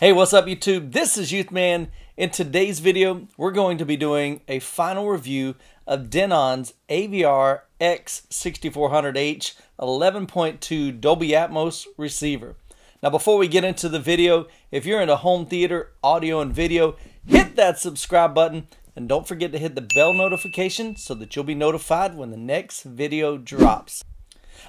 Hey, what's up YouTube? This is Youthman. In today's video, we're going to be doing a final review of Denon's AVR X6400H 11.2 Dolby Atmos receiver. Now before we get into the video, if you're into home theater, audio, and video, hit that subscribe button and don't forget to hit the bell notification so that you'll be notified when the next video drops.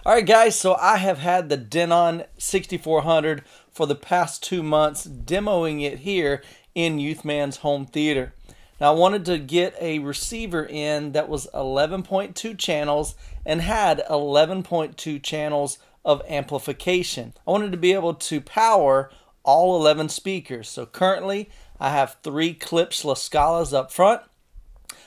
Alright guys, so I have had the Denon 6400 for the past two months demoing it here in Youthman's home theater. Now I wanted to get a receiver in that was 11.2 channels and had 11.2 channels of amplification. I wanted to be able to power all 11 speakers. So currently I have three Klipsch La Scalas up front.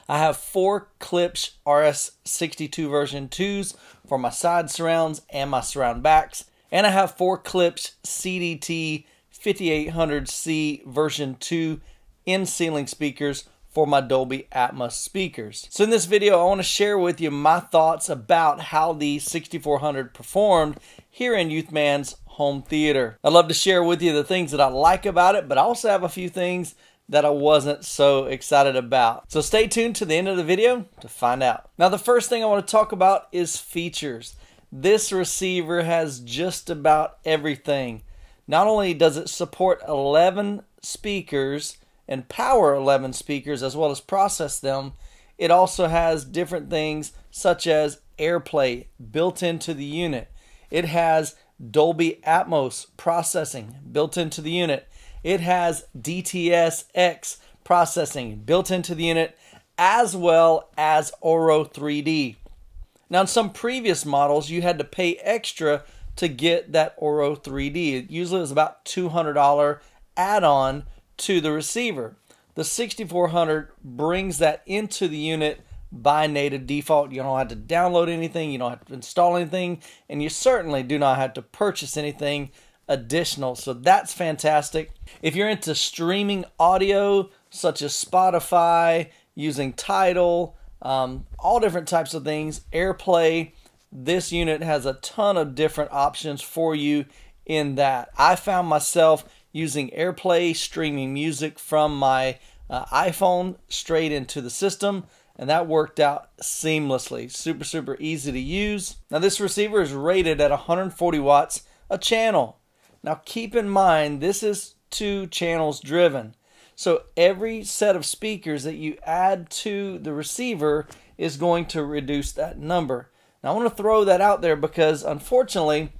I have four Klipsch RS62 version 2s for my side surrounds and my surround backs. And I have four Klipsch CDT 5800C version 2 in ceiling speakers for my Dolby Atmos speakers. So in this video, I want to share with you my thoughts about how the 6400 performed here in Youthman's home theater. I'd love to share with you the things that I like about it, but I also have a few things that I wasn't so excited about. So stay tuned to the end of the video to find out. Now the first thing I want to talk about is features. This receiver has just about everything. Not only does it support 11 speakers and power 11 speakers as well as process them, it also has different things such as AirPlay built into the unit. It has Dolby Atmos processing built into the unit. It has DTS-X processing built into the unit as well as Auro 3D. Now in some previous models you had to pay extra to get that Auro 3D. It usually was about $200 add-on to the receiver. The 6400 brings that into the unit by native default. You don't have to download anything, you don't have to install anything, and you certainly do not have to purchase anything additional. So that's fantastic. If you're into streaming audio, such as Spotify, using Tidal, um, all different types of things, AirPlay, this unit has a ton of different options for you in that. I found myself using AirPlay, streaming music from my uh, iPhone straight into the system, and that worked out seamlessly. Super, super easy to use. Now, this receiver is rated at 140 watts a channel. Now, keep in mind, this is two channels driven. So every set of speakers that you add to the receiver is going to reduce that number. Now, I want to throw that out there because unfortunately,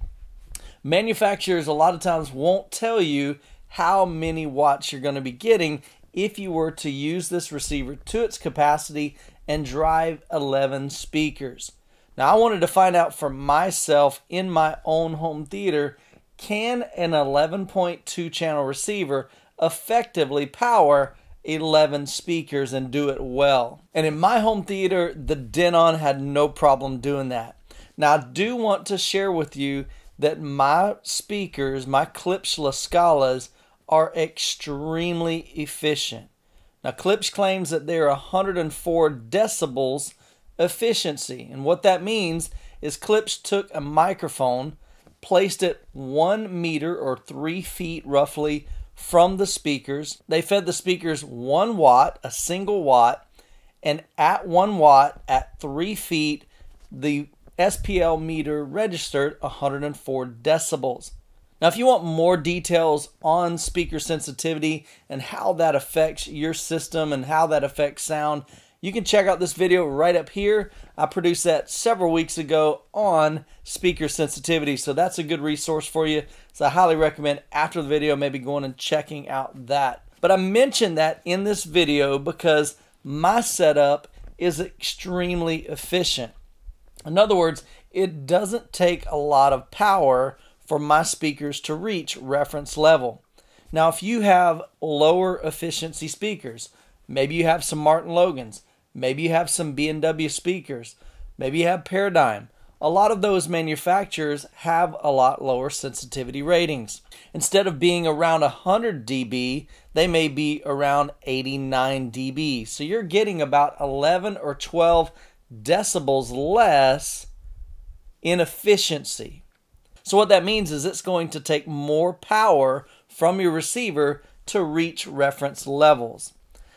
manufacturers a lot of times won't tell you how many watts you're going to be getting if you were to use this receiver to its capacity and drive 11 speakers. Now, I wanted to find out for myself in my own home theater can an 11.2 channel receiver effectively power 11 speakers and do it well. And in my home theater, the Denon had no problem doing that. Now, I do want to share with you that my speakers, my Klipsch La Scalas, are extremely efficient. Now, Klipsch claims that they're 104 decibels efficiency. And what that means is Klipsch took a microphone, placed it one meter or three feet roughly from the speakers. They fed the speakers one watt, a single watt, and at one watt, at three feet, the SPL meter registered 104 decibels. Now, if you want more details on speaker sensitivity and how that affects your system and how that affects sound, you can check out this video right up here. I produced that several weeks ago on speaker sensitivity, so that's a good resource for you. So I highly recommend after the video maybe going and checking out that. But I mentioned that in this video because my setup is extremely efficient. In other words, it doesn't take a lot of power for my speakers to reach reference level. Now, if you have lower efficiency speakers, maybe you have some Martin Logans, Maybe you have some B&W speakers. Maybe you have Paradigm. A lot of those manufacturers have a lot lower sensitivity ratings. Instead of being around 100 dB, they may be around 89 dB. So you're getting about 11 or 12 decibels less in efficiency. So what that means is it's going to take more power from your receiver to reach reference levels.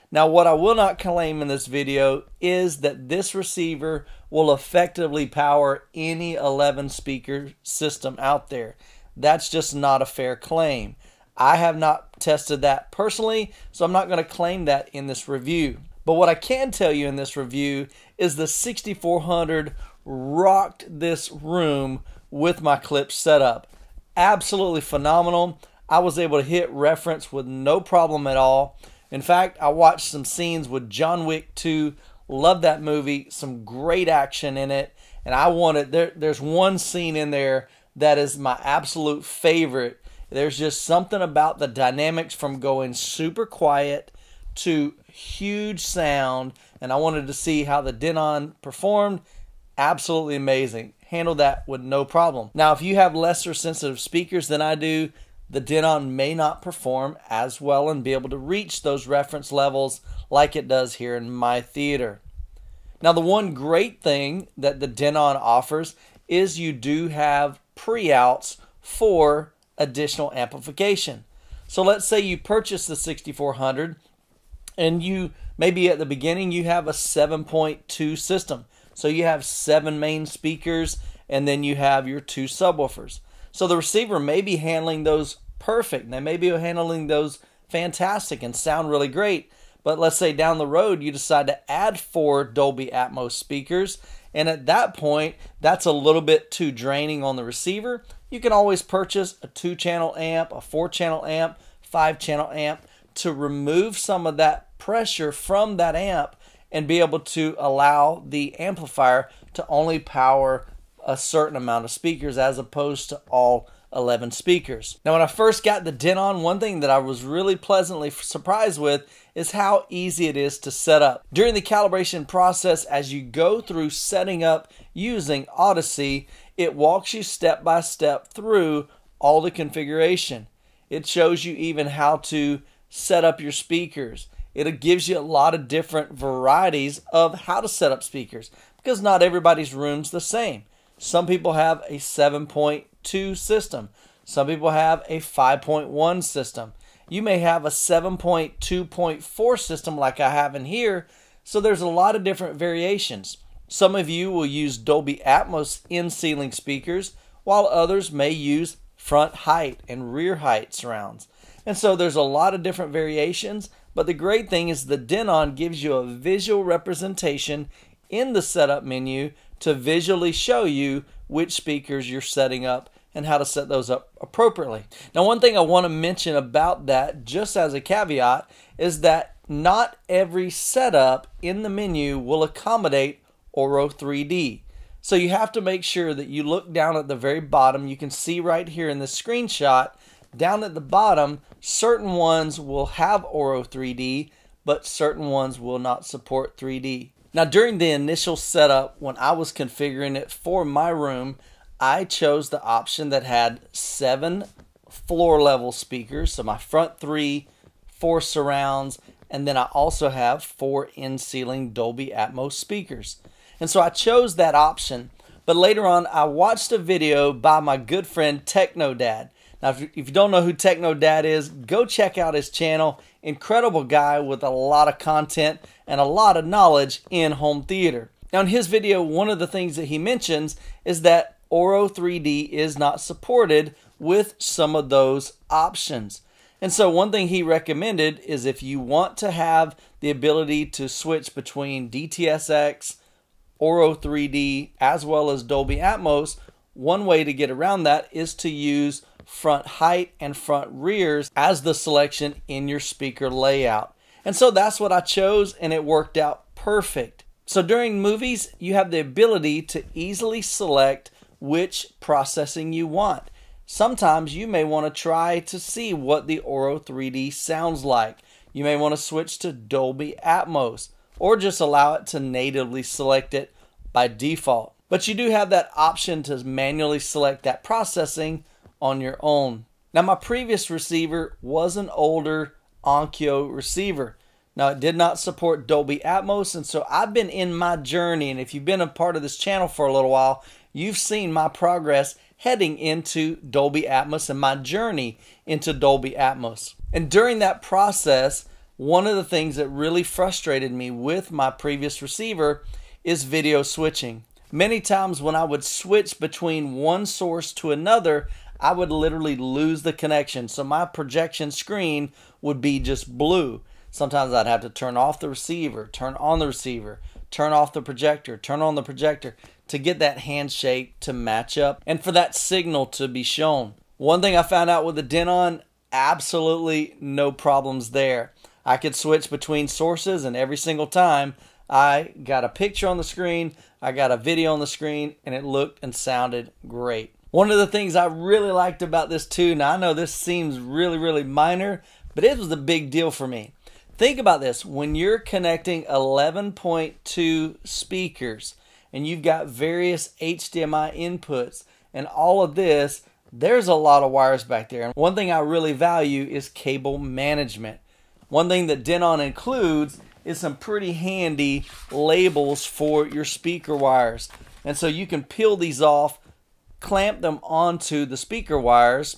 Now, what I will not claim in this video is that this receiver will effectively power any 11 speaker system out there. That's just not a fair claim. I have not tested that personally, so I'm not going to claim that in this review. But what I can tell you in this review is the 6400 rocked this room with my Klipsch setup. Absolutely phenomenal. I was able to hit reference with no problem at all. In fact, I watched some scenes with John Wick 2. Love that movie. Some great action in it. And I wanted there there's one scene in there that is my absolute favorite. There's just something about the dynamics from going super quiet to huge sound and I wanted to see how the Denon performed. Absolutely amazing. Handle that with no problem. Now, if you have lesser sensitive speakers than I do, the Denon may not perform as well and be able to reach those reference levels like it does here in my theater. Now, the one great thing that the Denon offers is you do have pre-outs for additional amplification. So let's say you purchase the 6400 and you maybe at the beginning you have a 7.2 system. So you have seven main speakers and then you have your two subwoofers. So the receiver may be handling those perfect. They may be handling those fantastic and sound really great. But let's say down the road you decide to add four Dolby Atmos speakers, and at that point, that's a little bit too draining on the receiver. You can always purchase a two channel amp, a four channel amp, five channel amp to remove some of that pressure from that amp and be able to allow the amplifier to only power a certain amount of speakers as opposed to all 11 speakers. Now, when I first got the Denon, one thing that I was really pleasantly surprised with is how easy it is to set up. During the calibration process, as you go through setting up using Audyssey, it walks you step by step through all the configuration. It shows you even how to set up your speakers. It gives you a lot of different varieties of how to set up speakers because not everybody's room's the same. Some people have a 7.2 system. Some people have a 5.1 system. You may have a 7.2.4 system like I have in here. So there's a lot of different variations. Some of you will use Dolby Atmos in ceiling speakers, while others may use front height and rear height surrounds. And so there's a lot of different variations, but the great thing is the Denon gives you a visual representation in the setup menu to visually show you which speakers you're setting up and how to set those up appropriately. Now, one thing I want to mention about that, just as a caveat, is that not every setup in the menu will accommodate Auro 3D. So you have to make sure that you look down at the very bottom. You can see right here in the screenshot, down at the bottom, certain ones will have Auro 3D, but certain ones will not support 3D. Now, during the initial setup, when I was configuring it for my room, I chose the option that had seven floor level speakers. So my front three, four surrounds, and then I also have four in ceiling Dolby Atmos speakers. And so I chose that option. But later on, I watched a video by my good friend Techno Dad. Now, if you don't know who Techno Dad is, go check out his channel. Incredible guy with a lot of content and a lot of knowledge in home theater. Now, in his video, one of the things that he mentions is that Auro 3D is not supported with some of those options. And so, one thing he recommended is if you want to have the ability to switch between DTS:X, Oro 3D, as well as Dolby Atmos, one way to get around that is to use front height and front rears as the selection in your speaker layout. And so that's what I chose, and it worked out perfect. So during movies, you have the ability to easily select which processing you want. Sometimes you may want to try to see what the Auro 3D sounds like. You may want to switch to Dolby Atmos or just allow it to natively select it by default. But you do have that option to manually select that processing on your own. Now, my previous receiver was an older Onkyo receiver. Now, it did not support Dolby Atmos, and so I've been in my journey. And if you've been a part of this channel for a little while, you've seen my progress heading into Dolby Atmos and my journey into Dolby Atmos. And during that process, one of the things that really frustrated me with my previous receiver is video switching. Many times when I would switch between one source to another, I would literally lose the connection. So my projection screen would be just blue. Sometimes I'd have to turn off the receiver, turn on the receiver, turn off the projector, turn on the projector to get that handshake to match up and for that signal to be shown. One thing I found out with the Denon, absolutely no problems there. I could switch between sources and every single time I got a picture on the screen, I got a video on the screen, and it looked and sounded great. One of the things I really liked about this too, now I know this seems really, really minor, but it was a big deal for me. Think about this when you're connecting 11.2 speakers and you've got various HDMI inputs and all of this, there's a lot of wires back there. And one thing I really value is cable management. One thing that Denon includes is some pretty handy labels for your speaker wires. And so you can peel these off, clamp them onto the speaker wires,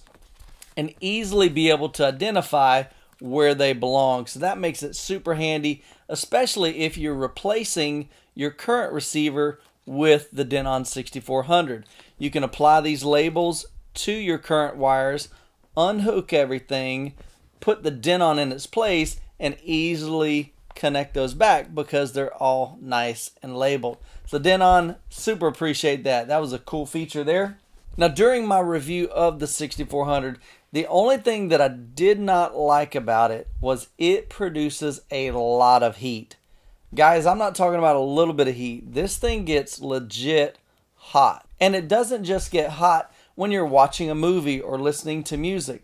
and easily be able to identify where they belong. So that makes it super handy, especially if you're replacing your current receiver with the Denon 6400. You can apply these labels to your current wires, unhook everything, put the Denon in its place, and easily connect those back because they're all nice and labeled. So Denon, super appreciate that. That was a cool feature there. Now during my review of the 6400, the only thing that I did not like about it was it produces a lot of heat. Guys, I'm not talking about a little bit of heat. This thing gets legit hot. And it doesn't just get hot when you're watching a movie or listening to music.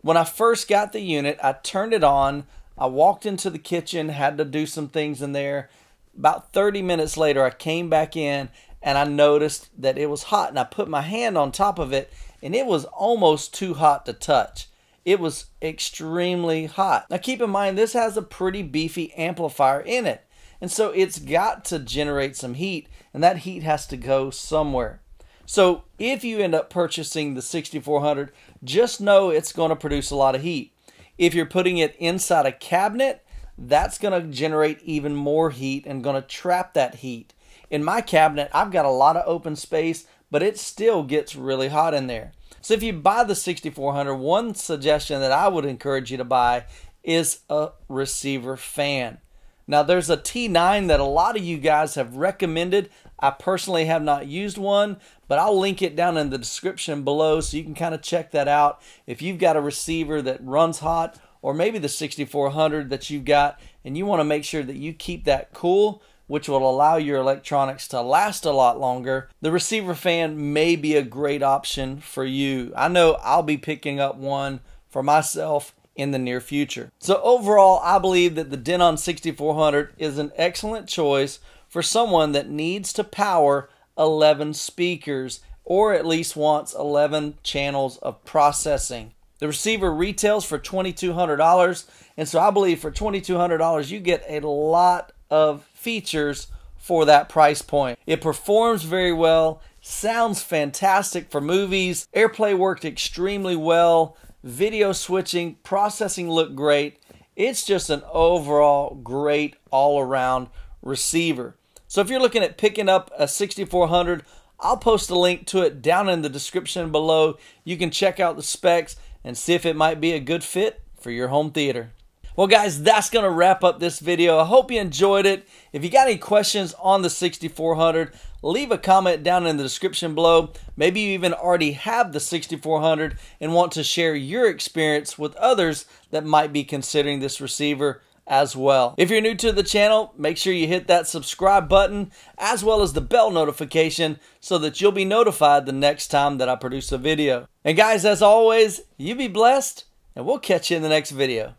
When I first got the unit, I turned it on. I walked into the kitchen, had to do some things in there. About 30 minutes later, I came back in and I noticed that it was hot. And I put my hand on top of it and it was almost too hot to touch. It was extremely hot. Now keep in mind this has a pretty beefy amplifier in it. And so it's got to generate some heat and that heat has to go somewhere. So if you end up purchasing the 6400, just know it's going to produce a lot of heat. If you're putting it inside a cabinet, that's going to generate even more heat and going to trap that heat. In my cabinet, I've got a lot of open space but it still gets really hot in there. So if you buy the 6400, one suggestion that I would encourage you to buy is a receiver fan. Now there's a T9 that a lot of you guys have recommended. I personally have not used one, but I'll link it down in the description below so you can kind of check that out. If you've got a receiver that runs hot or maybe the 6400 that you've got and you want to make sure that you keep that cool, which will allow your electronics to last a lot longer, the receiver fan may be a great option for you. I know I'll be picking up one for myself in the near future. So overall, I believe that the Denon 6400 is an excellent choice for someone that needs to power 11 speakers or at least wants 11 channels of processing. The receiver retails for $2,200, and so I believe for $2,200 you get a lot of features for that price point. It performs very well, sounds fantastic for movies, airplay worked extremely well, video switching, processing looked great. It's just an overall great all around receiver. So if you're looking at picking up a 6400, I'll post a link to it down in the description below. You can check out the specs and see if it might be a good fit for your home theater. Well, guys, that's going to wrap up this video. I hope you enjoyed it. If you got any questions on the 6400, leave a comment down in the description below. Maybe you even already have the 6400 and want to share your experience with others that might be considering this receiver as well. If you're new to the channel, make sure you hit that subscribe button as well as the bell notification so that you'll be notified the next time that I produce a video. And guys, as always, you be blessed and we'll catch you in the next video.